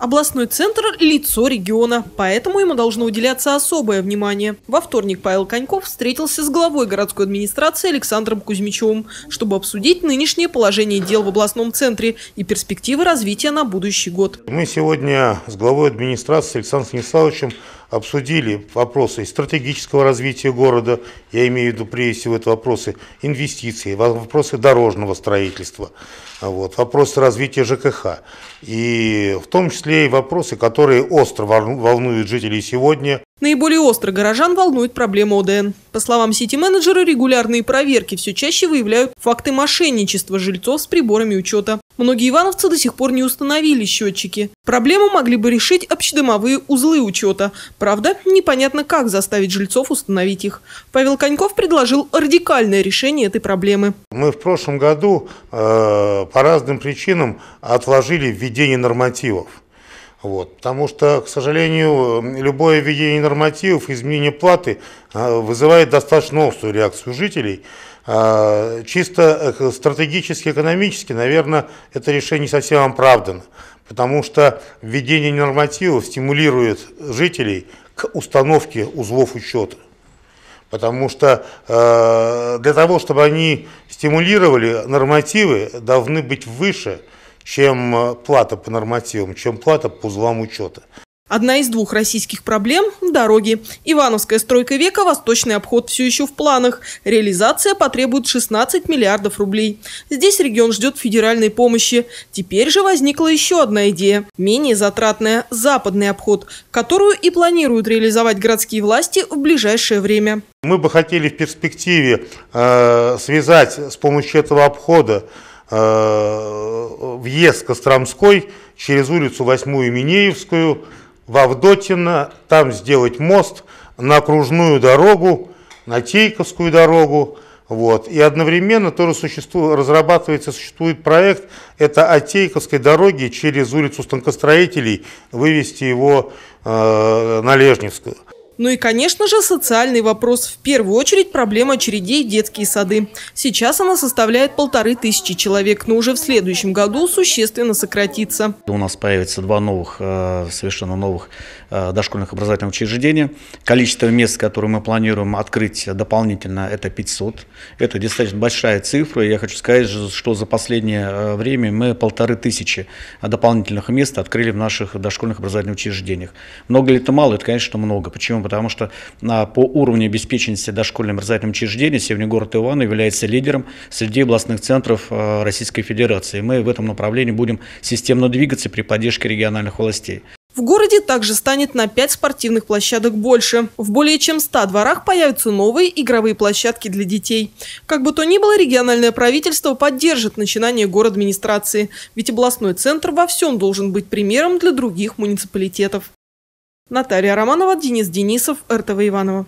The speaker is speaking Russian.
Областной центр – лицо региона, поэтому ему должно уделяться особое внимание. Во вторник Павел Коньков встретился с главой городской администрации Александром Кузьмичевым, чтобы обсудить нынешнее положение дел в областном центре и перспективы развития на будущий год. Мы сегодня с главой администрации Александром Станиславовичем обсудили вопросы стратегического развития города, я имею в виду прежде всего это вопросы инвестиций, вопросы дорожного строительства, вот, вопросы развития ЖКХ. И в том числе и вопросы, которые остро волнуют жителей сегодня. Наиболее остро горожан волнует проблема ОДН. По словам сити-менеджера, регулярные проверки все чаще выявляют факты мошенничества жильцов с приборами учета. Многие ивановцы до сих пор не установили счетчики. Проблему могли бы решить общедомовые узлы учета. Правда, непонятно, как заставить жильцов установить их. Павел Коньков предложил радикальное решение этой проблемы. Мы в прошлом году э, по разным причинам отложили введение нормативов. Вот, потому что, к сожалению, любое введение нормативов, изменение платы э, вызывает достаточно острую реакцию жителей. Э, чисто э, стратегически, экономически, наверное, это решение не совсем оправдано, потому что введение нормативов стимулирует жителей к установке узлов учета. Потому что для того, чтобы они стимулировали, нормативы должны быть выше – чем э, плата по нормативам, чем плата по узлам учета. Одна из двух российских проблем – дороги. Ивановская стройка века, восточный обход все еще в планах. Реализация потребует 16 миллиардов рублей. Здесь регион ждет федеральной помощи. Теперь же возникла еще одна идея – менее затратная – западный обход, которую и планируют реализовать городские власти в ближайшее время. Мы бы хотели в перспективе э, связать с помощью этого обхода въезд Костромской через улицу 8 Минеевскую в Авдотино, там сделать мост на окружную дорогу, на Тейковскую дорогу, вот. И одновременно тоже существует, разрабатывается, существует проект, это от Тейковской дороги через улицу Станкостроителей вывести его э, на Лежневскую. Ну и, конечно же, социальный вопрос. В первую очередь проблема очередей детские сады. Сейчас она составляет полторы тысячи человек, но уже в следующем году существенно сократится. У нас появится два новых, э, совершенно новых э, дошкольных образовательных учреждения. Количество мест, которые мы планируем открыть дополнительно, это 500. Это достаточно большая цифра. Я хочу сказать, что за последнее э, время мы полторы тысячи дополнительных мест открыли в наших дошкольных образовательных учреждениях. Много ли это мало? Это, конечно, много. Почему? Потому что по уровню обеспеченности дошкольным образовательным учреждением сегодня город Иван является лидером среди областных центров э, Российской Федерации. Мы в этом направлении будем системно двигаться при поддержке региональных властей. В городе также станет на 5 спортивных площадок больше. В более чем 100 дворах появятся новые игровые площадки для детей. Как бы то ни было, региональное правительство поддержит начинание город администрации. Ведь областной центр во всем должен быть примером для других муниципалитетов. Наталья Романова, Денис Денисов, РТВ Иванова.